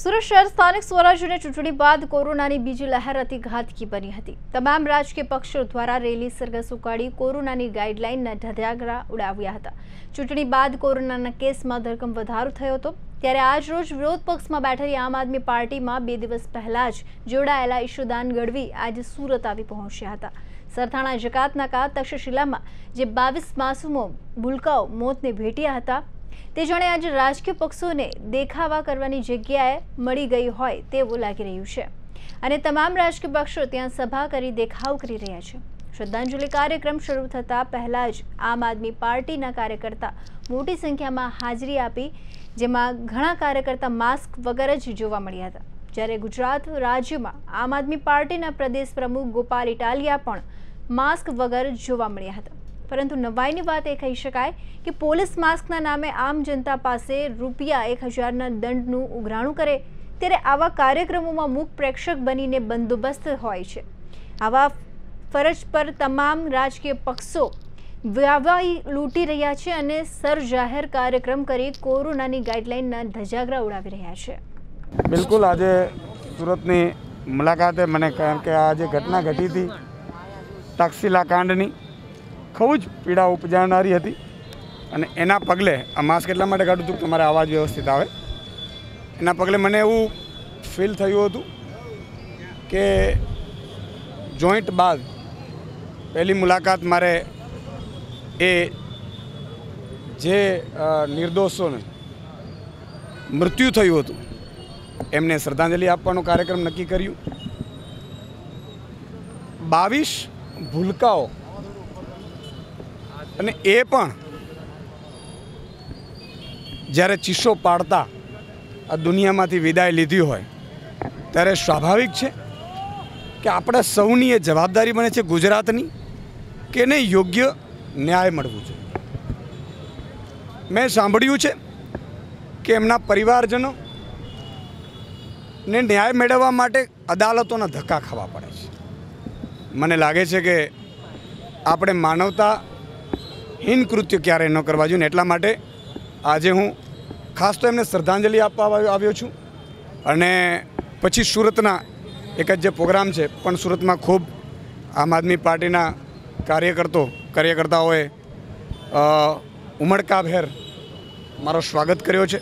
સુરત શહેર સ્થાનિક સ્વરાજ્યની ચૂંટણી બાદ કોરોનાની બીજી લહેર અતિ ઘાતકી બની હતી. તમામ રાજકીય પક્ષો દ્વારા રેલી સરઘસ ઉકાળી કોરોનાની ગાઈડલાઈનના ધજાગરા ઉડાવ્યા હતા. ચૂંટણી બાદ કોરોનાના કેસમાં ધરકમ વધારો થયો હતો. ત્યારે આજ રોજ વિરોધ પક્ષમાં બેઠેલી આમ આદમી પાર્ટીમાં બે દિવસ પહેલા જ જોડાયેલા ઈશુદાન ગઢવી આજે સુરત આવી પહોંચ્યા હતા. સરથાણા જકાતનાકા તક્ષશિલામાં જે બાવીસ માસુમો ભૂલકાઓ મોતને ભેટ્યા હતા તે જાણે આજે રાજકીય પક્ષોને દેખાવા કરવાની જગ્યાએ મળી ગઈ હોય તેવું લાગી રહ્યું છે. અને તમામ રાજકીય પક્ષો ત્યાં સભા કરી દેખાવ કરી રહ્યા છે. શ્રદ્ધાંજલિ કાર્યક્રમ શરૂ થતાં પહેલાં જ આમ આદમી પાર્ટીના કાર્યકર્તા મોટી સંખ્યામાં હાજરી આપી, જેમાં ઘણા કાર્યકર્તા માસ્ક વગર જ જોવા મળ્યા હતા. જ્યારે ગુજરાત રાજ્યમાં આમ આદમી પાર્ટીના પ્રદેશ પ્રમુખ ગોપાલ ઇટાલિયા પણ માસ્ક વગર જોવા મળ્યા હતા. પરંતુ નવાઈની વાત એ કહી શકાય કે પોલીસ માસ્કના નામે આમ જનતા પાસે રૂપિયા એક હજારના દંડનું ઉઘરાણું કરે, ત્યારે આવા કાર્યક્રમોમાં મૂક પ્રેક્ષક બનીને બંદોબસ્ત હોય છે. આવા ફરજ પર તમામ રાજકીય પક્ષો વ્યાવાઈ લૂંટી રહ્યા છે અને સરજાહેર કાર્યક્રમ કરી કોરોનાની ગાઈડલાઇનના ધજાગરા ઉડાવી રહ્યા છે. બિલકુલ, આજે સુરતની મુલાકાતે મને, કારણ કે આ જે ઘટના ઘટી હતી તક્ષશિલા કાંડની ખૂબ જ પીડા ઉપજાવનારી હતી અને એના પગલે, આ માસ્ક એટલા માટે કાઢું હતું કે તમારે અવાજ વ્યવસ્થિત આવે. એના પગલે મને એવું ફીલ થયું હતું કે જોઈન્ટ બાદ પહેલી મુલાકાત મારે એ જે નિર્દોષોને મૃત્યુ થયું હતું, એમને શ્રદ્ધાંજલિ આપવાનો કાર્યક્રમ નક્કી કર્યું. બાવીસ ભૂલકાઓ અને એ પણ જ્યારે ચીસો પાડતા આ દુનિયામાંથી વિદાય લીધી હોય, ત્યારે સ્વાભાવિક છે કે આપણે સૌની એ જવાબદારી બને છે ગુજરાતની કે એને યોગ્ય ન્યાય મળવું જોઈએ. મેં સાંભળ્યું છે કે એમના પરિવારજનો ને ન્યાય મેળવવા માટે અદાલતોના ધક્કા ખાવા પડે છે. મને લાગે છે કે આપણે માનવતા હીન કૃત્ય ક્યારેય ન કરવા જોઈએ એટલા માટે આજે હું ખાસ તો એમને શ્રદ્ધાંજલિ આપવા આવ્યો- છું. અને પછી સુરતના એક જ જે પ્રોગ્રામ છે, પણ સુરતમાં ખૂબ આમ આદમી પાર્ટીના કાર્યકર્તો, કાર્યકર્તાઓએ ઉમળકાભેર મારો સ્વાગત કર્યો છે.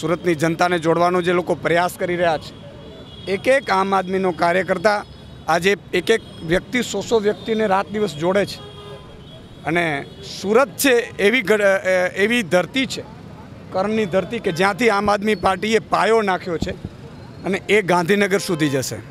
સુરતની જનતાને જોડવાનો જે લોકો પ્રયાસ કરી રહ્યા છે, એક એક આમ આદમીનો કાર્યકર્તા આજે એક એક વ્યક્તિ, સો સો વ્યક્તિને રાત દિવસ જોડે છે. અને સુરત છે એવી એવી ધરતી છે, કર્ણની ધરતી કે જ્યાંથી આમ આદમી પાર્ટીએ પાયો નાખ્યો છે અને એ ગાંધીનગર સુધી જશે.